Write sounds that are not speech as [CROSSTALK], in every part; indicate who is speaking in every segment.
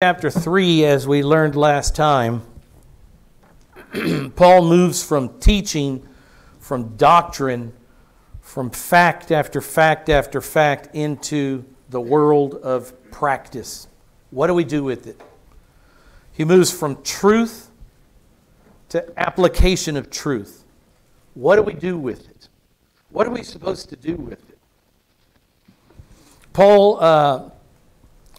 Speaker 1: chapter 3, as we learned last time, [CLEARS THROAT] Paul moves from teaching, from doctrine, from fact after fact after fact into the world of practice. What do we do with it? He moves from truth to application of truth. What do we do with it? What are we supposed to do with it? Paul. Uh,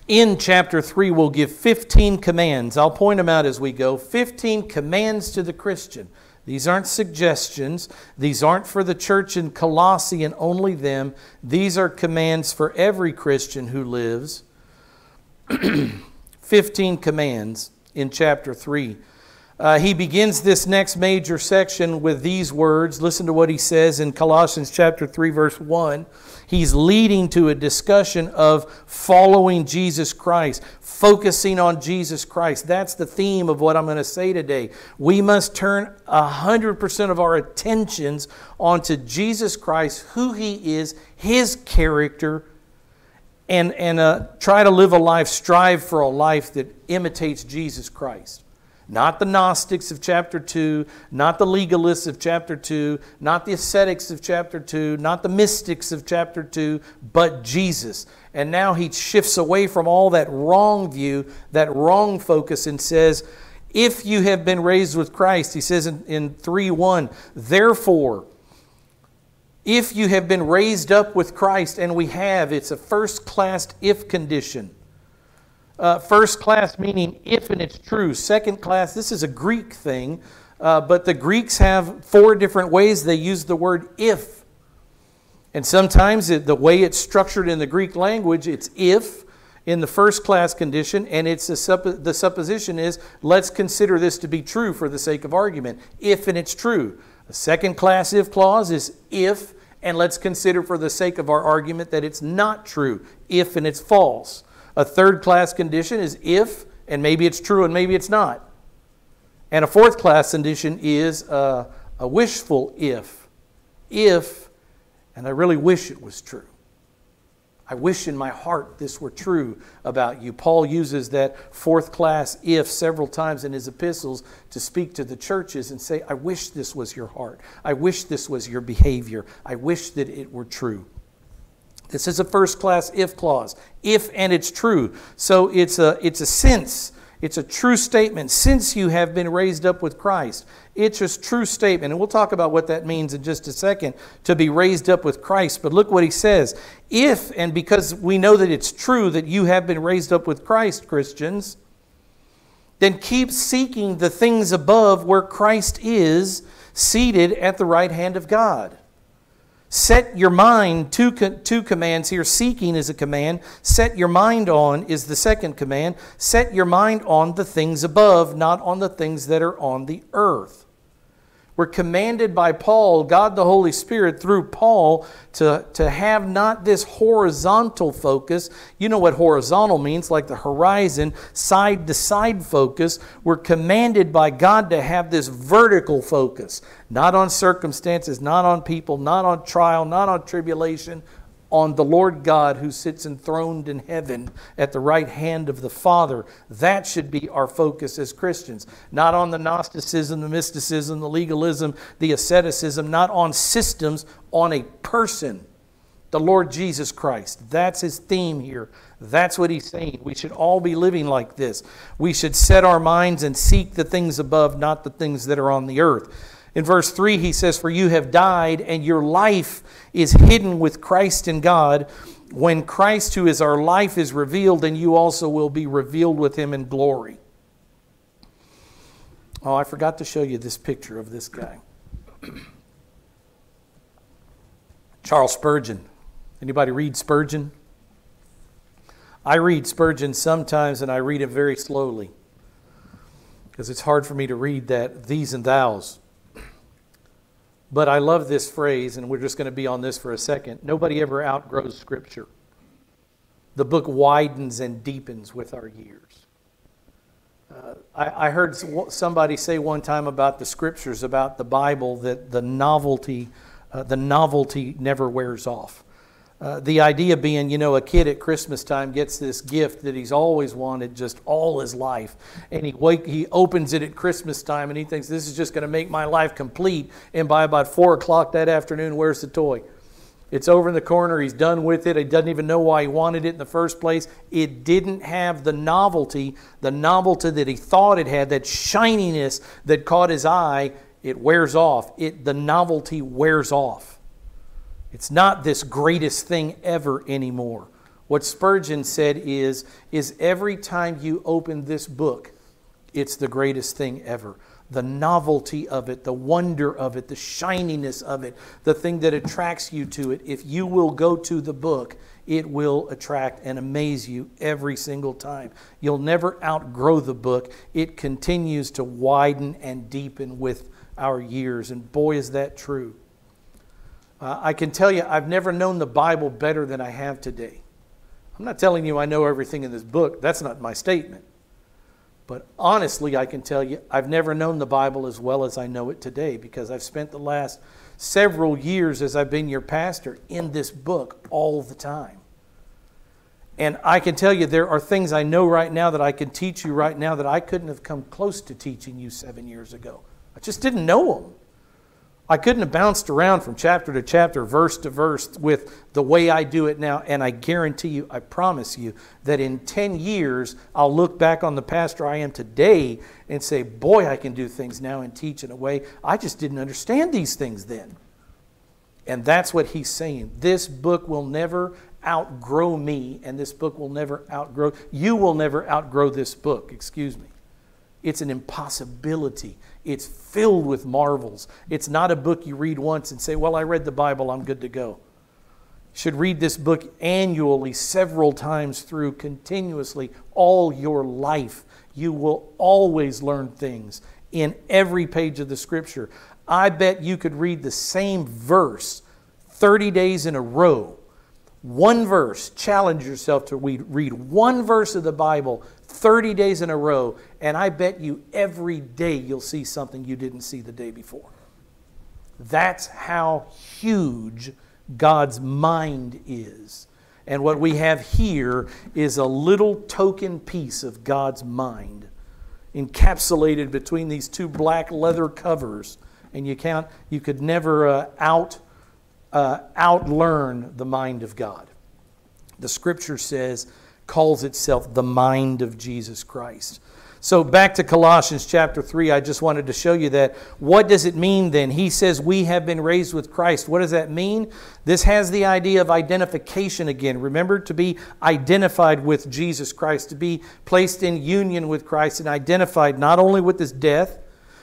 Speaker 1: in chapter 3 will give 15 commands. I'll point them out as we go. 15 commands to the Christian. These aren't suggestions. These aren't for the church in Colossae and only them. These are commands for every Christian who lives. [CLEARS THROAT] 15 commands in chapter 3. Uh, he begins this next major section with these words. Listen to what he says in Colossians chapter 3 verse 1. He's leading to a discussion of following Jesus Christ, focusing on Jesus Christ. That's the theme of what I'm going to say today. We must turn 100% of our attentions onto Jesus Christ, who he is, his character, and, and uh, try to live a life, strive for a life that imitates Jesus Christ. Not the Gnostics of chapter 2, not the legalists of chapter 2, not the ascetics of chapter 2, not the mystics of chapter 2, but Jesus. And now he shifts away from all that wrong view, that wrong focus, and says, If you have been raised with Christ, he says in, in 3 1, therefore, if you have been raised up with Christ, and we have, it's a first class if condition. Uh, first class meaning if and it's true. Second class, this is a Greek thing, uh, but the Greeks have four different ways they use the word if. And sometimes it, the way it's structured in the Greek language, it's if in the first class condition, and it's the supposition is let's consider this to be true for the sake of argument. If and it's true. A second class if clause is if, and let's consider for the sake of our argument that it's not true. If and it's false. A third class condition is if, and maybe it's true and maybe it's not. And a fourth class condition is a, a wishful if. If, and I really wish it was true. I wish in my heart this were true about you. Paul uses that fourth class if several times in his epistles to speak to the churches and say, I wish this was your heart. I wish this was your behavior. I wish that it were true. This is a first class if clause. If and it's true. So it's a, it's a since. It's a true statement. Since you have been raised up with Christ. It's a true statement. And we'll talk about what that means in just a second to be raised up with Christ. But look what he says. If, and because we know that it's true that you have been raised up with Christ, Christians, then keep seeking the things above where Christ is seated at the right hand of God. Set your mind, two, two commands here. Seeking is a command. Set your mind on is the second command. Set your mind on the things above, not on the things that are on the earth. We're commanded by Paul, God the Holy Spirit, through Paul, to, to have not this horizontal focus. You know what horizontal means, like the horizon, side to side focus. We're commanded by God to have this vertical focus, not on circumstances, not on people, not on trial, not on tribulation, on the Lord God who sits enthroned in heaven at the right hand of the Father. That should be our focus as Christians. Not on the Gnosticism, the mysticism, the legalism, the asceticism, not on systems, on a person, the Lord Jesus Christ. That's his theme here. That's what he's saying. We should all be living like this. We should set our minds and seek the things above, not the things that are on the earth. In verse 3, he says, For you have died, and your life is hidden with Christ in God. When Christ, who is our life, is revealed, then you also will be revealed with him in glory. Oh, I forgot to show you this picture of this guy. [CLEARS THROAT] Charles Spurgeon. Anybody read Spurgeon? I read Spurgeon sometimes and I read it very slowly because it's hard for me to read that these and thous. But I love this phrase, and we're just going to be on this for a second. Nobody ever outgrows Scripture. The book widens and deepens with our years. Uh, I, I, heard somebody say one time about the Scriptures, about the Bible, that the novelty, uh, the novelty never wears off. Uh, the idea being, you know, a kid at Christmas time gets this gift that he's always wanted just all his life. And he, wake, he opens it at Christmas time and he thinks, this is just going to make my life complete. And by about 4 o'clock that afternoon, where's the toy? It's over in the corner. He's done with it. He doesn't even know why he wanted it in the first place. It didn't have the novelty, the novelty that he thought it had, that shininess that caught his eye. It wears off. It, the novelty wears off. It's not this greatest thing ever anymore. What Spurgeon said is, is every time you open this book, it's the greatest thing ever. The novelty of it, the wonder of it, the shininess of it, the thing that attracts you to it. If you will go to the book, it will attract and amaze you every single time. You'll never outgrow the book. It continues to widen and deepen with our years. And boy, is that true. Uh, I can tell you, I've never known the Bible better than I have today. I'm not telling you I know everything in this book, that's not my statement. But honestly, I can tell you, I've never known the Bible as well as I know it today because I've spent the last several years as I've been your pastor in this book all the time. And I can tell you, there are things I know right now that I can teach you right now that I couldn't have come close to teaching you seven years ago. I just didn't know them. I couldn't have bounced around from chapter to chapter, verse to verse with the way I do it now. And I guarantee you, I promise you, that in 10 years, I'll look back on the pastor I am today and say, Boy, I can do things now and teach in a way I just didn't understand these things then. And that's what he's saying. This book will never outgrow me, and this book will never outgrow, you will never outgrow this book, excuse me. It's an impossibility. It's filled with marvels. It's not a book you read once and say, Well, I read the Bible, I'm good to go. You should read this book annually, several times through, continuously, all your life. You will always learn things in every page of the scripture. I bet you could read the same verse 30 days in a row. One verse, challenge yourself to read one verse of the Bible 30 days in a row, and I bet you every day you'll see something you didn't see the day before. That's how huge God's mind is. And what we have here is a little token piece of God's mind encapsulated between these two black leather covers. And you can't, you could never uh, out, uh, outlearn the mind of God. The scripture says calls itself the mind of Jesus Christ. So back to Colossians chapter 3, I just wanted to show you that. What does it mean then? He says we have been raised with Christ. What does that mean? This has the idea of identification again. Remember, to be identified with Jesus Christ, to be placed in union with Christ and identified not only with his death,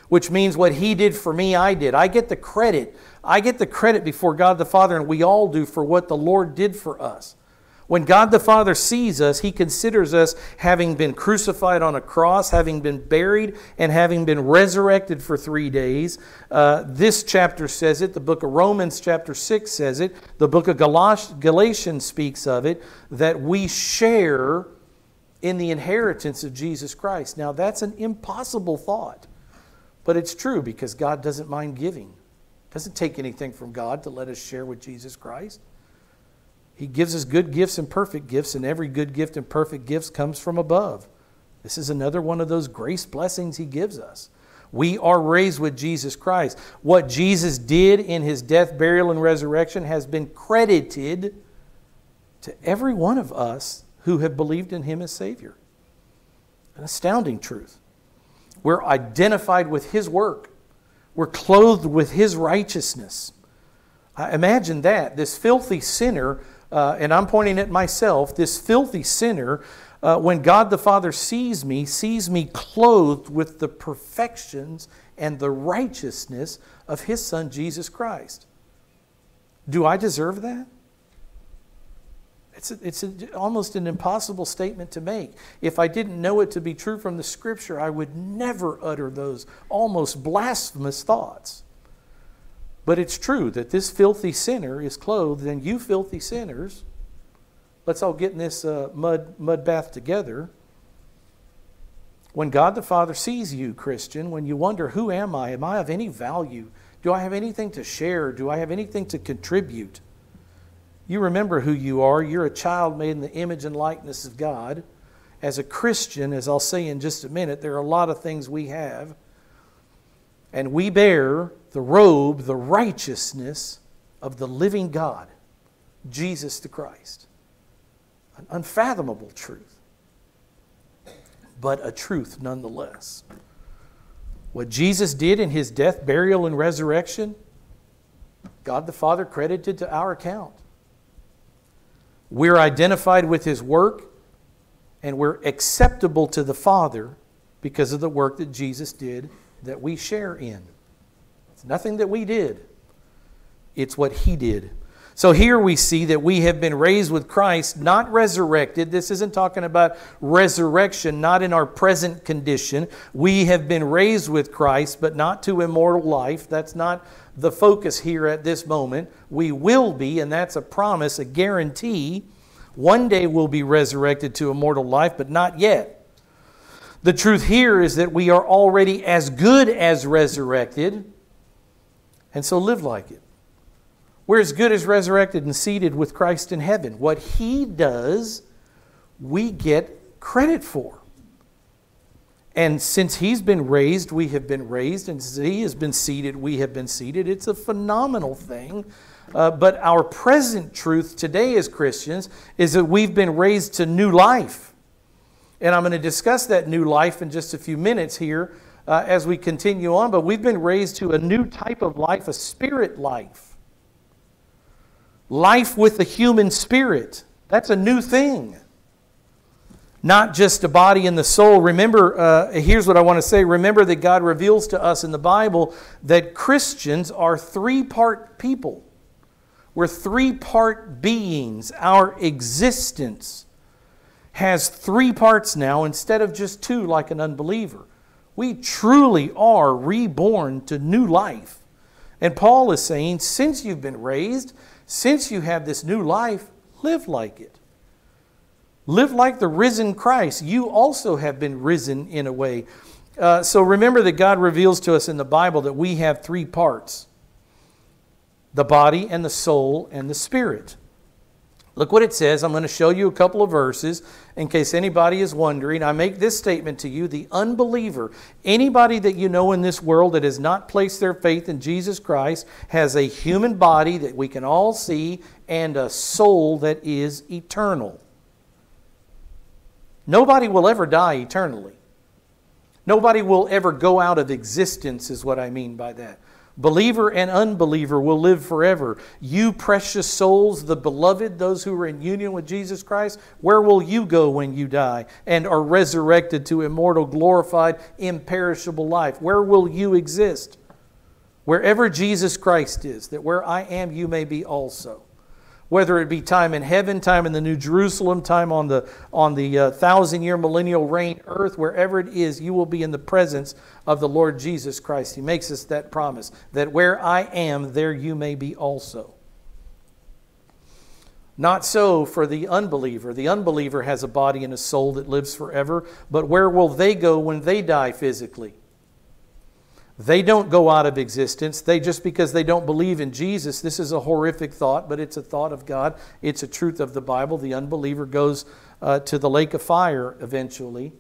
Speaker 1: which means what he did for me, I did. I get the credit. I get the credit before God the Father, and we all do for what the Lord did for us. When God the Father sees us, He considers us having been crucified on a cross, having been buried, and having been resurrected for three days. Uh, this chapter says it. The book of Romans, chapter 6, says it. The book of Galatians speaks of it, that we share in the inheritance of Jesus Christ. Now, that's an impossible thought, but it's true because God doesn't mind giving. It doesn't take anything from God to let us share with Jesus Christ. He gives us good gifts and perfect gifts, and every good gift and perfect gift comes from above. This is another one of those grace blessings He gives us. We are raised with Jesus Christ. What Jesus did in His death, burial, and resurrection has been credited to every one of us who have believed in Him as Savior. An astounding truth. We're identified with His work, we're clothed with His righteousness. I Imagine that. This filthy sinner uh, and I'm pointing at myself, this filthy sinner, uh, when God the Father sees me, sees me clothed with the perfections and the righteousness of His Son, Jesus Christ. Do I deserve that? It's, a, it's a, almost an impossible statement to make. If I didn't know it to be true from the Scripture, I would never utter those almost blasphemous thoughts. But it's true that this filthy sinner is clothed, and you filthy sinners, let's all get in this uh, mud, mud bath together. When God the Father sees you, Christian, when you wonder, who am I? Am I of any value? Do I have anything to share? Do I have anything to contribute? You remember who you are. You're a child made in the image and likeness of God. As a Christian, as I'll say in just a minute, there are a lot of things we have. And we bear the robe, the righteousness of the living God, Jesus the Christ. An unfathomable truth, but a truth nonetheless. What Jesus did in his death, burial, and resurrection, God the Father credited to our account. We're identified with his work and we're acceptable to the Father because of the work that Jesus did that we share in. Nothing that we did, it's what he did. So here we see that we have been raised with Christ, not resurrected. This isn't talking about resurrection, not in our present condition. We have been raised with Christ, but not to immortal life. That's not the focus here at this moment. We will be, and that's a promise, a guarantee. One day we'll be resurrected to immortal life, but not yet. The truth here is that we are already as good as resurrected, and so live like it. We're as good as resurrected and seated with Christ in heaven. What He does, we get credit for. And since he's been raised, we have been raised. And since he has been seated, we have been seated. It's a phenomenal thing. Uh, but our present truth today as Christians is that we've been raised to new life. And I'm going to discuss that new life in just a few minutes here uh, as we continue on. But we've been raised to a new type of life, a spirit life. Life with the human spirit. That's a new thing not just a body and the soul. Remember, uh, here's what I want to say. Remember that God reveals to us in the Bible that Christians are three part people. We're three part beings. Our existence has three parts now instead of just two like an unbeliever. We truly are reborn to new life. And Paul is saying, since you've been raised, since you have this new life, live like it. Live like the risen Christ. You also have been risen in a way. Uh, so remember that God reveals to us in the Bible that we have three parts the body and the soul and the spirit. Look what it says. I'm going to show you a couple of verses in case anybody is wondering. I make this statement to you the unbeliever, anybody that you know in this world that has not placed their faith in Jesus Christ, has a human body that we can all see and a soul that is eternal. Nobody will ever die eternally. Nobody will ever go out of existence, is what I mean by that. Believer and unbeliever will live forever. You precious souls, the beloved, those who are in union with Jesus Christ, where will you go when you die and are resurrected to immortal, glorified, imperishable life? Where will you exist? Wherever Jesus Christ is, that where I am, you may be also whether it be time in heaven, time in the New Jerusalem, time on the, on the uh, thousand year millennial reign earth, wherever it is, you will be in the presence of the Lord Jesus Christ. He makes us that promise that where I am, there you may be also. Not so for the unbeliever. The unbeliever has a body and a soul that lives forever, but where will they go when they die physically? They don't go out of existence. They just because they don't believe in Jesus. This is a horrific thought, but it's a thought of God. It's a truth of the Bible. The unbeliever goes uh, to the lake of fire eventually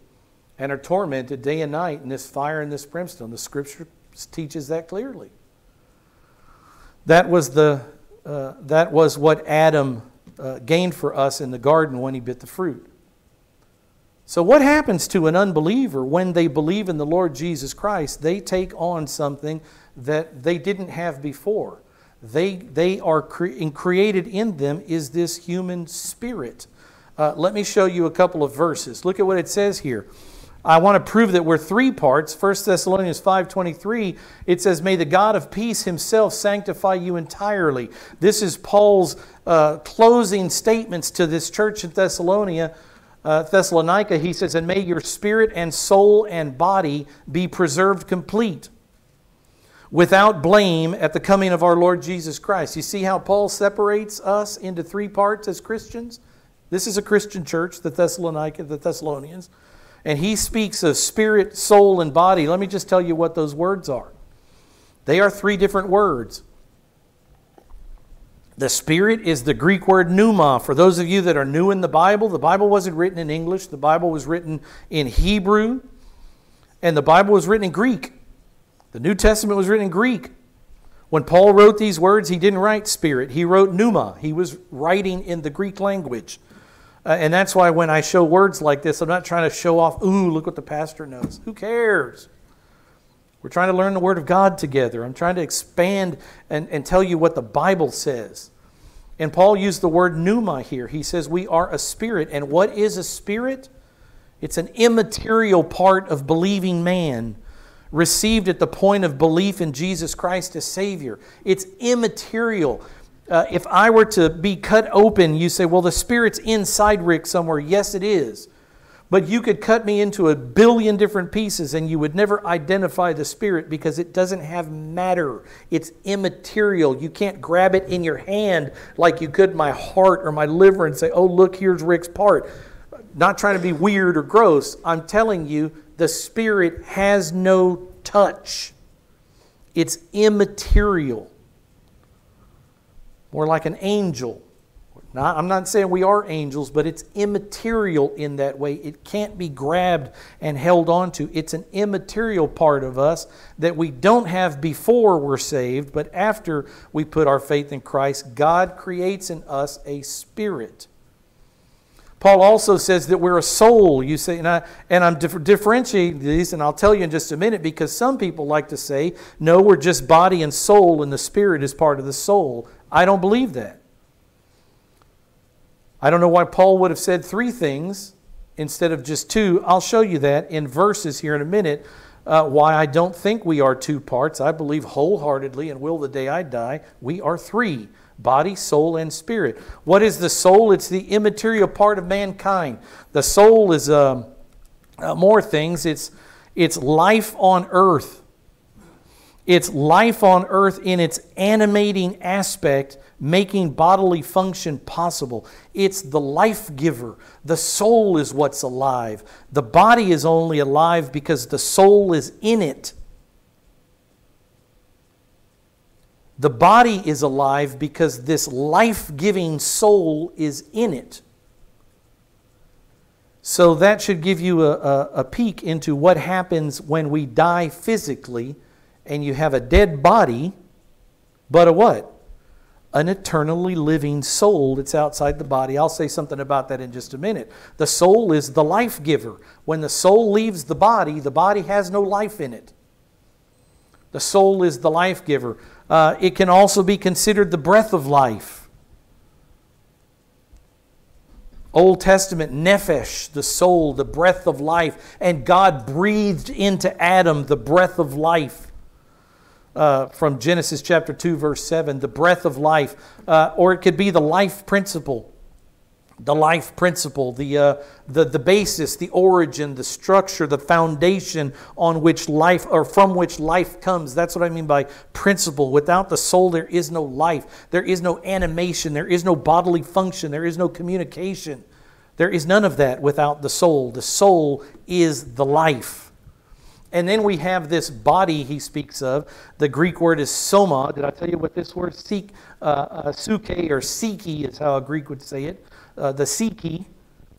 Speaker 1: and are tormented day and night in this fire and this brimstone. The scripture teaches that clearly. That was, the, uh, that was what Adam uh, gained for us in the garden when he bit the fruit. So, what happens to an unbeliever when they believe in the Lord Jesus Christ? They take on something that they didn't have before. They, they are cre- created in them is this human spirit. Uh, let me show you a couple of verses. Look at what it says here. I want to prove that we're three parts. 1 Thessalonians 5:23 it says may the God of peace himself sanctify you entirely. This is Paul's uh, closing statements to this church in Thessalonica uh, Thessalonica, he says, And may your spirit and soul and body be preserved complete without blame at the coming of our Lord Jesus Christ. You see how Paul separates us into three parts as Christians? This is a Christian church, the Thessalonica, the Thessalonians. And he speaks of spirit, soul, and body. Let me just tell you what those words are. They are three different words. The Spirit is the Greek word pneuma. For those of you that are new in the Bible, the Bible wasn't written in English, the Bible was written in Hebrew, and the Bible was written in Greek. The New Testament was written in Greek. When Paul wrote these words, he didn't write spirit, he wrote pneuma. He was writing in the Greek language. Uh, and that's why when I show words like this, I'm not trying to show off, ooh, look what the pastor knows. Who cares? We're trying to learn the Word of God together. I'm trying to expand and, and tell you what the Bible says. And Paul used the word pneuma here. He says we are a spirit. And what is a spirit? It's an immaterial part of believing man received at the point of belief in Jesus Christ as Savior. It's immaterial. Uh, if I were to be cut open, you say, well, the Spirit's inside Rick somewhere. Yes, it is. But you could cut me into a billion different pieces and you would never identify the Spirit because it doesn't have matter. It's immaterial. You can't grab it in your hand like you could my heart or my liver and say, oh, look, here's Rick's part. Not trying to be weird or gross. I'm telling you, the Spirit has no touch, it's immaterial. More like an angel. Not, I'm not saying we are angels, but it's immaterial in that way. It can't be grabbed and held onto. It's an immaterial part of us that we don't have before we're saved, but after we put our faith in Christ, God creates in us a spirit. Paul also says that we're a soul. You say, and, I, and I'm dif- differentiating these, and I'll tell you in just a minute because some people like to say, no, we're just body and soul, and the spirit is part of the soul. I don't believe that. I don't know why Paul would have said three things instead of just two. I'll show you that in verses here in a minute. Uh, why I don't think we are two parts. I believe wholeheartedly, and will the day I die, we are three body, soul, and spirit. What is the soul? It's the immaterial part of mankind. The soul is um, uh, more things. It's it's life on earth. It's life on earth in its animating aspect, making bodily function possible. It's the life giver. The soul is what's alive. The body is only alive because the soul is in it. The body is alive because this life giving soul is in it. So that should give you a, a, a, peek into what happens when we die physically and you have a dead body, but a what? An eternally living soul that's outside the body. I'll say something about that in just a minute. The soul is the life giver. When the soul leaves the body, the body has no life in it. The soul is the life giver. Uh, it can also be considered the breath of life. Old Testament, nephesh, the soul, the breath of life. And God breathed into Adam the breath of life. Uh, from Genesis chapter 2, verse 7, the breath of life. Uh, or it could be the life principle the life principle, the, uh, the, the basis, the origin, the structure, the foundation on which life, or from which life comes. That's what I mean by principle. Without the soul, there is no life. There is no animation. There is no bodily function. There is no communication. There is none of that without the soul. The soul is the life. And then we have this body he speaks of. The Greek word is soma. Did I tell you what this word? Seek, uh, uh, suke or siki is how a Greek would say it uh, the psyche.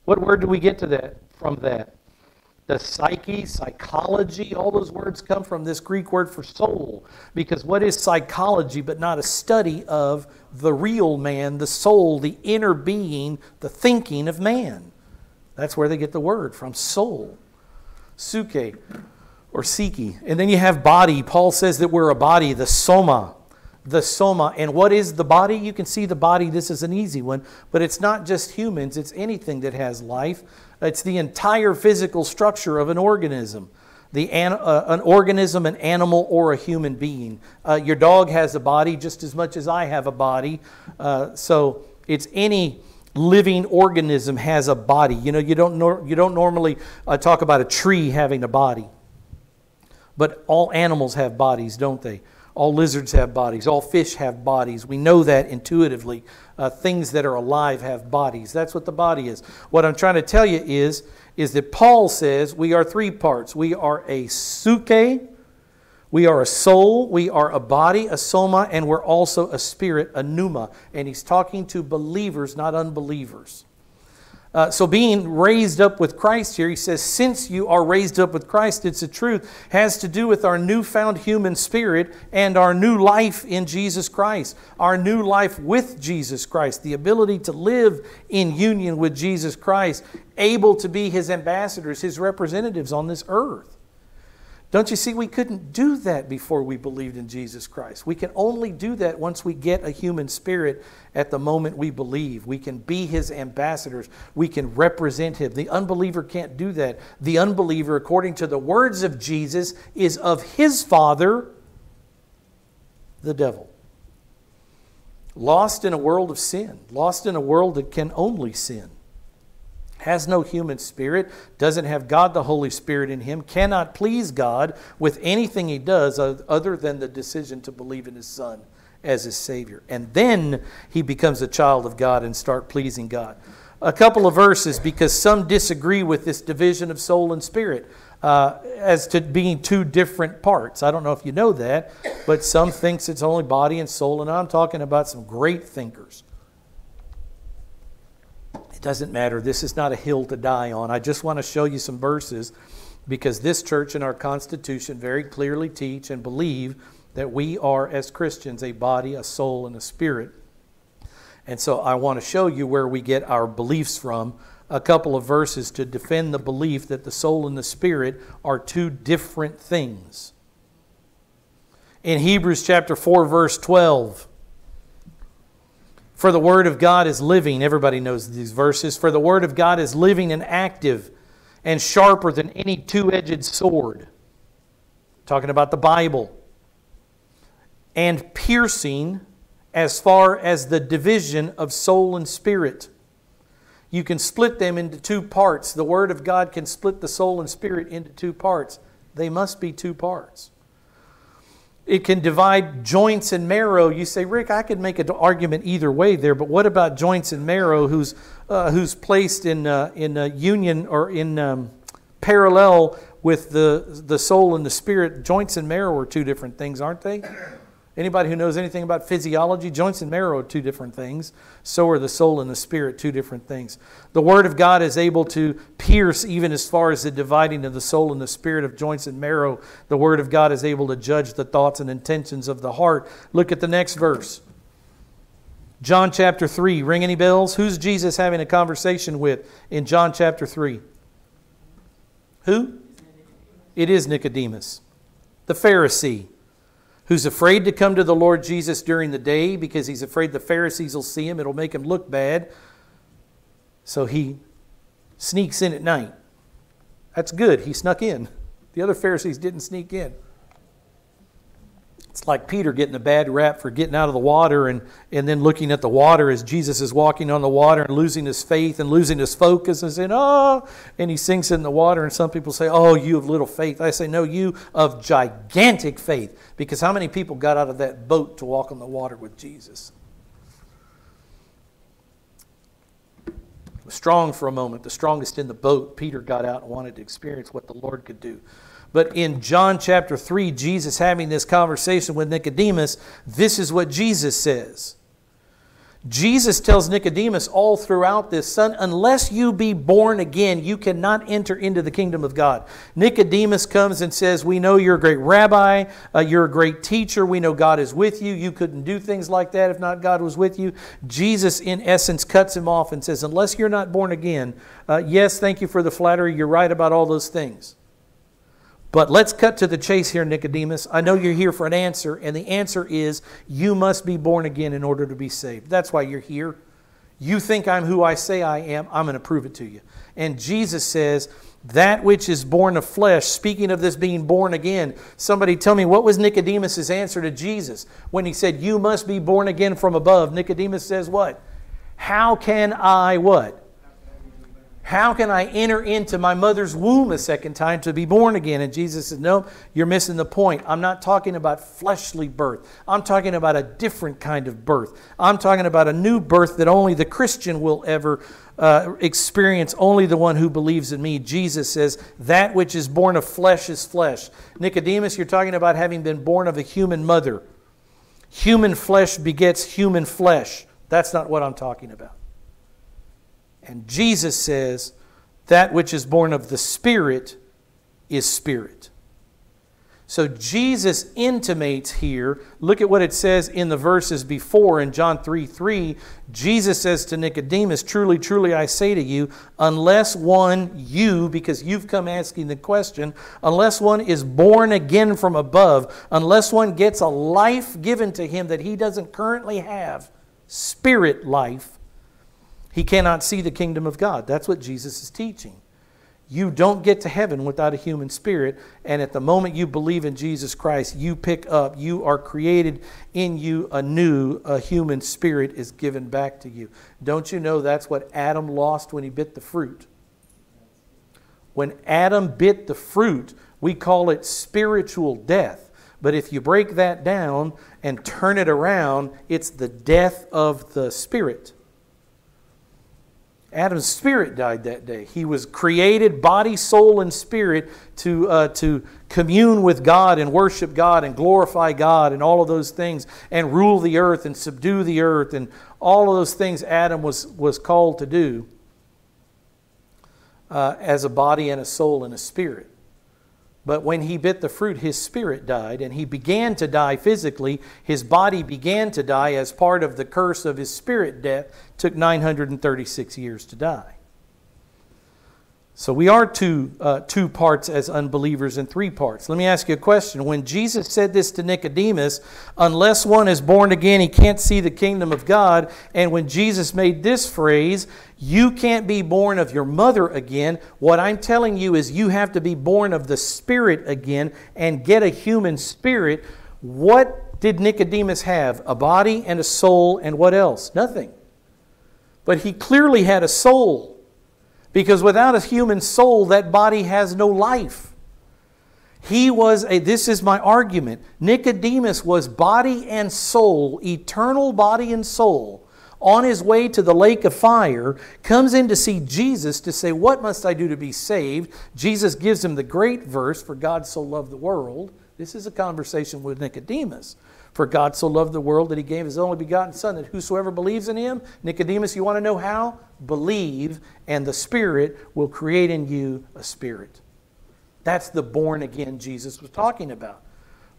Speaker 1: What word do we get to that from that? The psyche, psychology, all those words come from this Greek word for soul. Because what is psychology but not a study of the real man, the soul, the inner being, the thinking of man? That's where they get the word from soul. Suke or psyche. And then you have body. Paul says that we're a body, the soma the soma. And what is the body? You can see the body, this is an easy one, but it's not just humans, it's anything that has life. It's the entire physical structure of an organism. The an, uh, an organism, an animal, or a human being. Uh, your dog has a body just as much as I have a body. Uh, so it's any living organism has a body. You know, you don't, nor- you don't normally uh, talk about a tree having a body, but all animals have bodies, don't they? All lizards have bodies. All fish have bodies. We know that intuitively. Uh, things that are alive have bodies. That's what the body is. What I'm trying to tell you is, is that Paul says we are three parts. We are a suke, We are a soul, we are a body, a soma, and we're also a spirit, a pneuma. And he's talking to believers, not unbelievers. Uh, so, being raised up with Christ here, he says, since you are raised up with Christ, it's a truth, has to do with our newfound human spirit and our new life in Jesus Christ, our new life with Jesus Christ, the ability to live in union with Jesus Christ, able to be his ambassadors, his representatives on this earth. Don't you see, we couldn't do that before we believed in Jesus Christ. We can only do that once we get a human spirit at the moment we believe. We can be his ambassadors, we can represent him. The unbeliever can't do that. The unbeliever, according to the words of Jesus, is of his father, the devil. Lost in a world of sin, lost in a world that can only sin has no human spirit, doesn't have God the Holy Spirit in him, cannot please God with anything he does other than the decision to believe in his Son as his Savior. And then he becomes a child of God and start pleasing God. A couple of verses because some disagree with this division of soul and spirit. Uh, as to being two different parts. I don't know if you know that, but some thinks it's only body and soul, and I'm talking about some great thinkers. It doesn't matter. This is not a hill to die on. I just want to show you some verses because this church and our Constitution very clearly teach and believe that we are, as Christians, a body, a soul, and a spirit. And so I want to show you where we get our beliefs from. A couple of verses to defend the belief that the soul and the spirit are two different things. In Hebrews chapter 4, verse 12, for the Word of God is living. Everybody knows these verses. For the Word of God is living and active and sharper than any two edged sword. Talking about the Bible. And piercing as far as the division of soul and spirit. You can split them into two parts. The Word of God can split the soul and spirit into two parts. They must be two parts. It can divide joints and marrow. You say, Rick, I could make an argument either way there, but what about joints and marrow who's, uh, who's placed in, uh, in union or in um, parallel with the, the soul and the spirit? Joints and marrow are two different things, aren't they? Anybody who knows anything about physiology, joints and marrow are two different things. So are the soul and the spirit, two different things. The Word of God is able to pierce even as far as the dividing of the soul and the spirit of joints and marrow. The Word of God is able to judge the thoughts and intentions of the heart. Look at the next verse. John chapter 3. Ring any bells? Who's Jesus having a conversation with in John chapter 3? Who? It is Nicodemus, the Pharisee who's afraid to come to the Lord Jesus during the day because he's afraid the Pharisees will see him, it'll make him look bad. So he sneaks in at night. That's good. He snuck in. The other Pharisees didn't sneak in. It's like Peter getting a bad rap for getting out of the water and, and then looking at the water as Jesus is walking on the water and losing his faith and losing his focus and saying, Oh, and he sinks in the water. And some people say, Oh, you of little faith. I say, No, you of gigantic faith. Because how many people got out of that boat to walk on the water with Jesus? Strong for a moment, the strongest in the boat, Peter got out and wanted to experience what the Lord could do. But in John chapter 3, Jesus having this conversation with Nicodemus, this is what Jesus says. Jesus tells Nicodemus all throughout this, son, unless you be born again, you cannot enter into the kingdom of God. Nicodemus comes and says, We know you're a great rabbi, uh, you're a great teacher, we know God is with you. You couldn't do things like that if not God was with you. Jesus, in essence, cuts him off and says, Unless you're not born again, uh, yes, thank you for the flattery, you're right about all those things. But let's cut to the chase here, Nicodemus. I know you're here for an answer, and the answer is you must be born again in order to be saved. That's why you're here. You think I'm who I say I am, I'm going to prove it to you. And Jesus says, that which is born of flesh, speaking of this being born again. Somebody tell me, what was Nicodemus' answer to Jesus when he said, You must be born again from above? Nicodemus says, What? How can I what? How can I enter into my mother's womb a second time to be born again? And Jesus said, No, you're missing the point. I'm not talking about fleshly birth. I'm talking about a different kind of birth. I'm talking about a new birth that only the Christian will ever uh, experience only the one who believes in me. Jesus says, That which is born of flesh is flesh. Nicodemus, you're talking about having been born of a human mother. Human flesh begets human flesh. That's not what I'm talking about. And Jesus says, That which is born of the Spirit is spirit. So Jesus intimates here, look at what it says in the verses before in John 3 3. Jesus says to Nicodemus, Truly, truly, I say to you, unless one, you, because you've come asking the question, unless one is born again from above, unless one gets a life given to him that he doesn't currently have, spirit life, he cannot see the kingdom of God. That's what Jesus is teaching. You don't get to heaven without a human spirit. And at the moment you believe in Jesus Christ, you pick up, you are created in you anew. A human spirit is given back to you. Don't you know that's what Adam lost when he bit the fruit? When Adam bit the fruit, we call it spiritual death. But if you break that down and turn it around, it's the death of the spirit. Adam's spirit died that day. He was created, body, soul, and spirit, to, uh, to commune with God and worship God and glorify God and all of those things and rule the earth and subdue the earth and all of those things Adam was, was called to do uh, as a body and a soul and a spirit. But when he bit the fruit, his spirit died, and he began to die physically. His body began to die as part of the curse of his spirit death. It took 936 years to die. So we are two, uh, two parts as unbelievers and three parts. Let me ask you a question. When Jesus said this to Nicodemus, unless one is born again, he can't see the kingdom of God. And when Jesus made this phrase, you can't be born of your mother again, what I'm telling you is you have to be born of the Spirit again and get a human spirit. What did Nicodemus have? A body and a soul, and what else? Nothing. But he clearly had a soul. Because without a human soul, that body has no life. He was a, this is my argument. Nicodemus was body and soul, eternal body and soul, on his way to the lake of fire, comes in to see Jesus to say, What must I do to be saved? Jesus gives him the great verse, For God so loved the world. This is a conversation with Nicodemus. For God so loved the world that he gave his only begotten Son, that whosoever believes in him, Nicodemus, you want to know how? Believe, and the Spirit will create in you a spirit. That's the born again Jesus was talking about.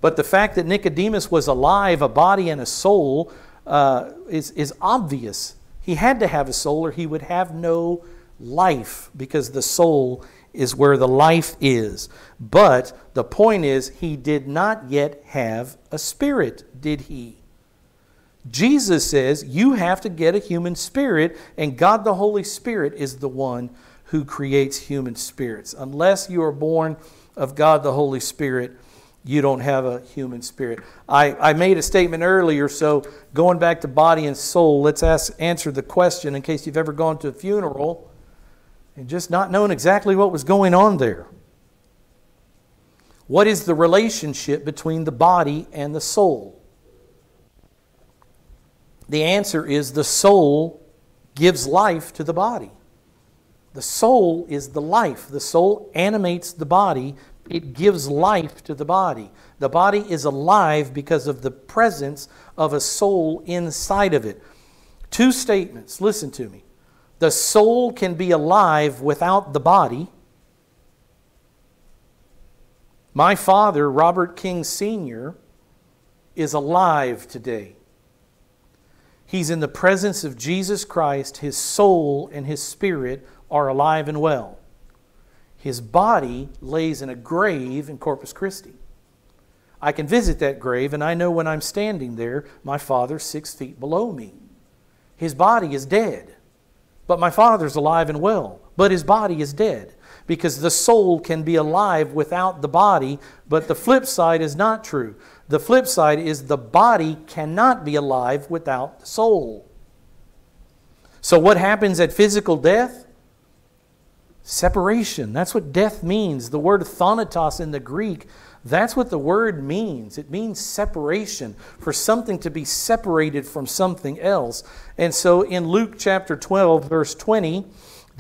Speaker 1: But the fact that Nicodemus was alive, a body and a soul, uh, is, is obvious. He had to have a soul or he would have no life because the soul is where the life is. But the point is, he did not yet have a spirit, did he? Jesus says you have to get a human spirit, and God the Holy Spirit is the one who creates human spirits. Unless you are born of God the Holy Spirit, you don't have a human spirit. I, I made a statement earlier, so going back to body and soul, let's ask, answer the question in case you've ever gone to a funeral and just not knowing exactly what was going on there. What is the relationship between the body and the soul? The answer is the soul gives life to the body. The soul is the life. The soul animates the body, it gives life to the body. The body is alive because of the presence of a soul inside of it. Two statements, listen to me. The soul can be alive without the body. My father, Robert King Sr., is alive today. He's in the presence of Jesus Christ. His soul and his spirit are alive and well. His body lays in a grave in Corpus Christi. I can visit that grave, and I know when I'm standing there, my father's six feet below me. His body is dead. But my father's alive and well, but his body is dead. Because the soul can be alive without the body, but the flip side is not true. The flip side is the body cannot be alive without the soul. So, what happens at physical death? Separation. That's what death means. The word thanatos in the Greek That's what the word means. It means separation, for something to be separated from something else. And so in Luke chapter 12, verse 20,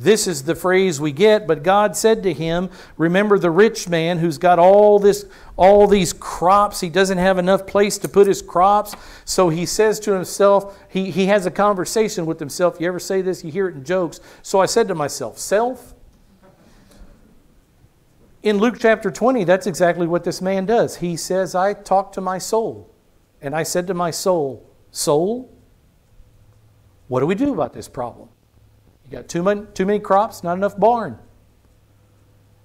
Speaker 1: this is the phrase we get, but God said to him, Remember the rich man who's got all this all these crops. He doesn't have enough place to put his crops. So he says to himself, he, he has a conversation with himself. You ever say this? You hear it in jokes. So I said to myself, Self? In Luke chapter 20, that's exactly what this man does. He says, I talked to my soul. And I said to my soul, Soul, what do we do about this problem? You got too many, too many crops, not enough barn.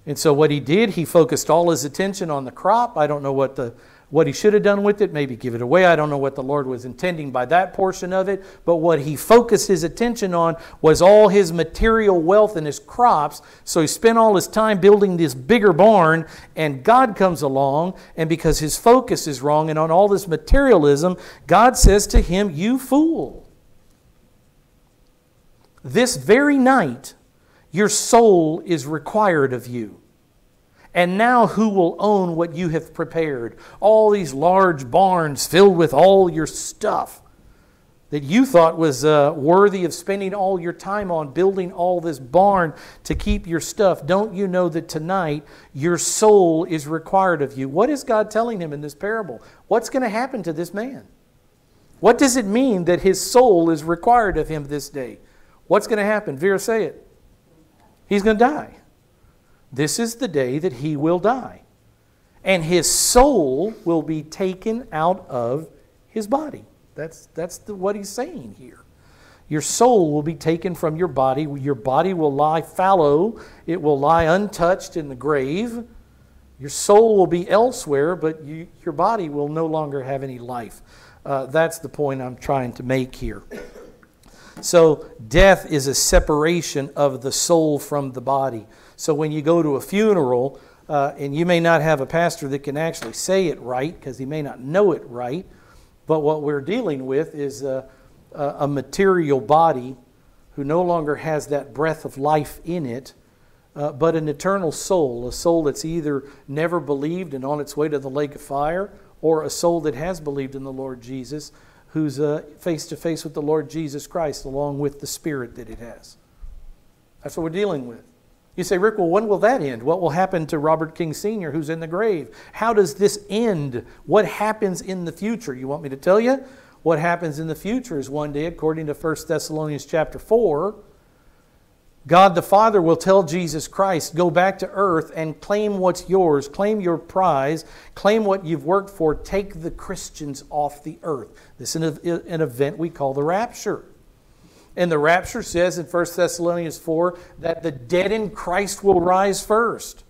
Speaker 1: And so what he did, he focused all his attention on the crop. I don't know what the what he should have done with it, maybe give it away. I don't know what the Lord was intending by that portion of it, but what he focused his attention on was all his material wealth and his crops. So he spent all his time building this bigger barn, and God comes along, and because his focus is wrong and on all this materialism, God says to him, You fool. This very night, your soul is required of you. And now, who will own what you have prepared? All these large barns filled with all your stuff that you thought was uh, worthy of spending all your time on, building all this barn to keep your stuff. Don't you know that tonight your soul is required of you? What is God telling him in this parable? What's going to happen to this man? What does it mean that his soul is required of him this day? What's going to happen? Vera, say it. He's going to die. This is the day that he will die. And his soul will be taken out of his body. That's, that's the, what he's saying here. Your soul will be taken from your body. Your body will lie fallow, it will lie untouched in the grave. Your soul will be elsewhere, but you, your body will no longer have any life. Uh, that's the point I'm trying to make here. So, death is a separation of the soul from the body. So, when you go to a funeral, uh, and you may not have a pastor that can actually say it right because he may not know it right, but what we're dealing with is a, a material body who no longer has that breath of life in it, uh, but an eternal soul, a soul that's either never believed and on its way to the lake of fire, or a soul that has believed in the Lord Jesus who's face to face with the Lord Jesus Christ along with the Spirit that it has. That's what we're dealing with. You say, Rick, well, when will that end? What will happen to Robert King Sr., who's in the grave? How does this end? What happens in the future? You want me to tell you? What happens in the future is one day, according to 1 Thessalonians chapter 4, God the Father will tell Jesus Christ, go back to earth and claim what's yours, claim your prize, claim what you've worked for, take the Christians off the earth. This is an event we call the rapture. And the rapture says in 1 Thessalonians 4 that the dead in Christ will rise first.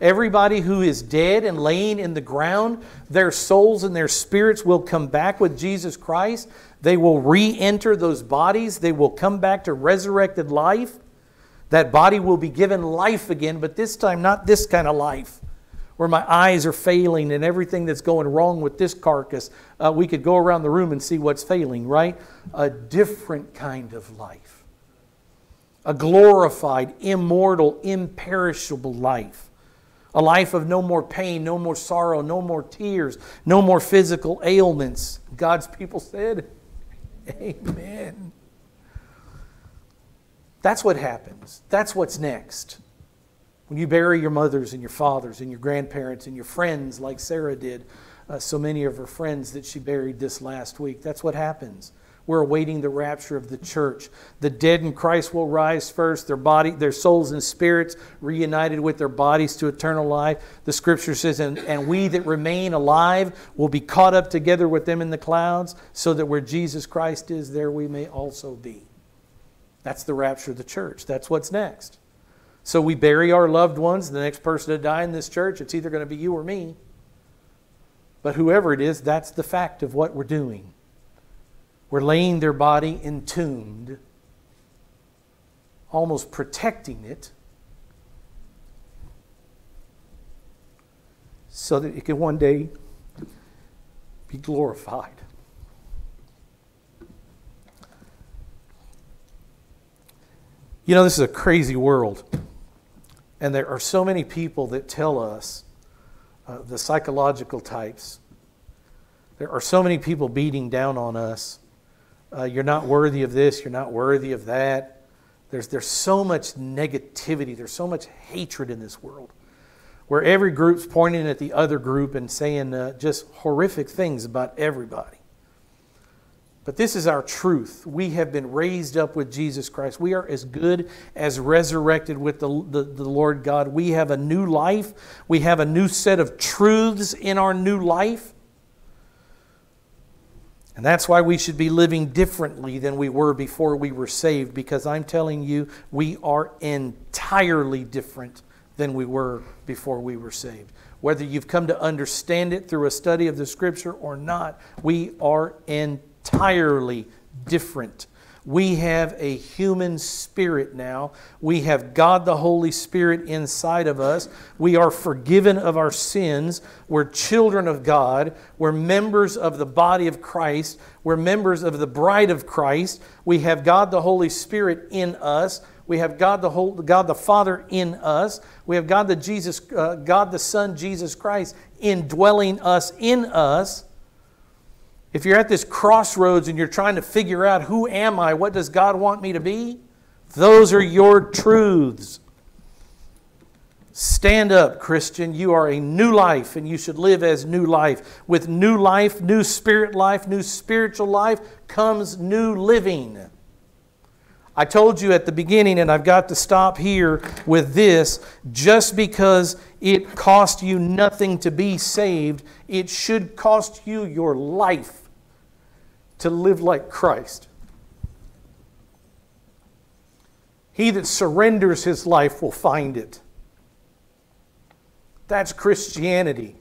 Speaker 1: Everybody who is dead and laying in the ground, their souls and their spirits will come back with Jesus Christ. They will re enter those bodies. They will come back to resurrected life. That body will be given life again, but this time not this kind of life where my eyes are failing and everything that's going wrong with this carcass. Uh, we could go around the room and see what's failing, right? A different kind of life. A glorified, immortal, imperishable life. A life of no more pain, no more sorrow, no more tears, no more physical ailments. God's people said, Amen. That's what happens. That's what's next. When you bury your mothers and your fathers and your grandparents and your friends, like Sarah did, uh, so many of her friends that she buried this last week, that's what happens. We're awaiting the rapture of the church. The dead in Christ will rise first, their body, their souls and spirits reunited with their bodies to eternal life. The scripture says, and, and we that remain alive will be caught up together with them in the clouds, so that where Jesus Christ is, there we may also be. That's the rapture of the church. That's what's next. So we bury our loved ones. The next person to die in this church, it's either going to be you or me. But whoever it is, that's the fact of what we're doing. We're laying their body entombed, almost protecting it, so that it can one day be glorified. You know, this is a crazy world. And there are so many people that tell us uh, the psychological types. There are so many people beating down on us. Uh, you're not worthy of this, you're not worthy of that. There's, there's so much negativity, there's so much hatred in this world where every group's pointing at the other group and saying uh, just horrific things about everybody. But this is our truth. We have been raised up with Jesus Christ. We are as good as resurrected with the, the, the, Lord God. We have a new life. We have a new set of truths in our new life. And that's why we should be living differently than we were before we were saved, because I'm telling you, we are entirely different than we were before we were saved. Whether you've come to understand it through a study of the Scripture or not, we are entirely entirely different. We have a human spirit now. We have God the Holy Spirit inside of us. We are forgiven of our sins. We're children of God. We're members of the body of Christ. We're members of the bride of Christ. We have God the Holy Spirit in us. We have God the, whole, God the Father in us. We have God the, Jesus, uh, God the Son, Jesus Christ, indwelling us in us. If you're at this crossroads and you're trying to figure out who am I, what does God want me to be, those are your truths. Stand up, Christian. You are a new life and you should live as new life. With new life, new spirit life, new spiritual life comes new living. I told you at the beginning, and I've got to stop here with this just because it cost you nothing to be saved, it should cost you your life to live like Christ. He that surrenders his life will find it. That's Christianity.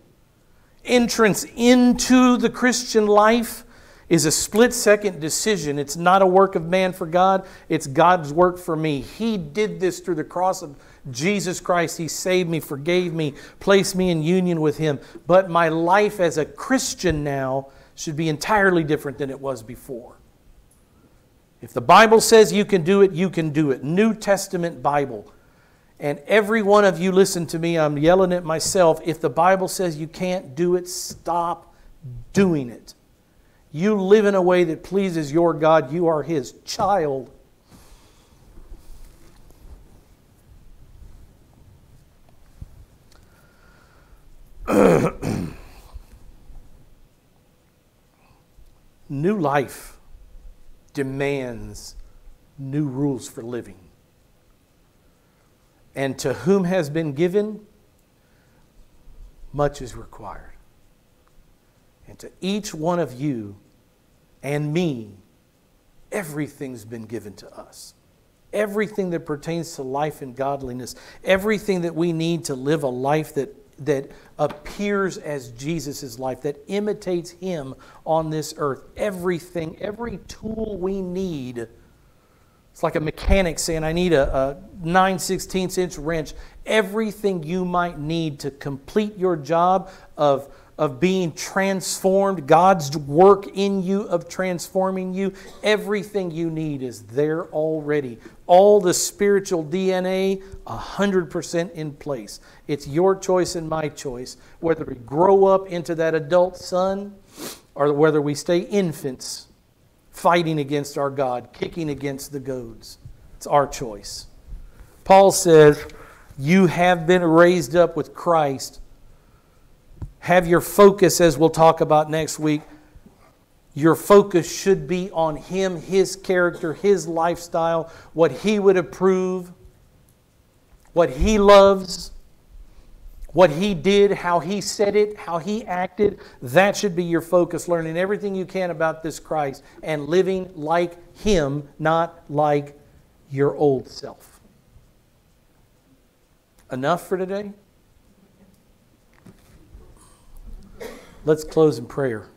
Speaker 1: Entrance into the Christian life is a split second decision. It's not a work of man for God, it's God's work for me. He did this through the cross of Jesus Christ. He saved me, forgave me, placed me in union with Him. But my life as a Christian now should be entirely different than it was before. If the Bible says you can do it, you can do it. New Testament Bible. And every one of you, listen to me, I'm yelling at myself. If the Bible says you can't do it, stop doing it. You live in a way that pleases your God. You are His child. New life demands new rules for living. And to whom has been given, much is required. And to each one of you and me, everything's been given to us. Everything that pertains to life and godliness, everything that we need to live a life that, that appears as Jesus' life, that imitates Him on this earth. Everything, every tool we need. It's like a mechanic saying, I need a, a 9 16 inch wrench. Everything you might need to complete your job of of being transformed, God's work in you of transforming you, everything you need is there already. All the spiritual DNA, 100% in place. It's your choice and my choice whether we grow up into that adult son or whether we stay infants fighting against our God, kicking against the goads. It's our choice. Paul says, You have been raised up with Christ have your focus, as we'll talk about next week, your focus should be on Him, His character, His lifestyle, what He would approve, what He loves, what He did, how He said it, how He acted. That should be your focus, learning everything you can about this Christ and living like Him, not like your old self. Enough for today? Let's close in prayer.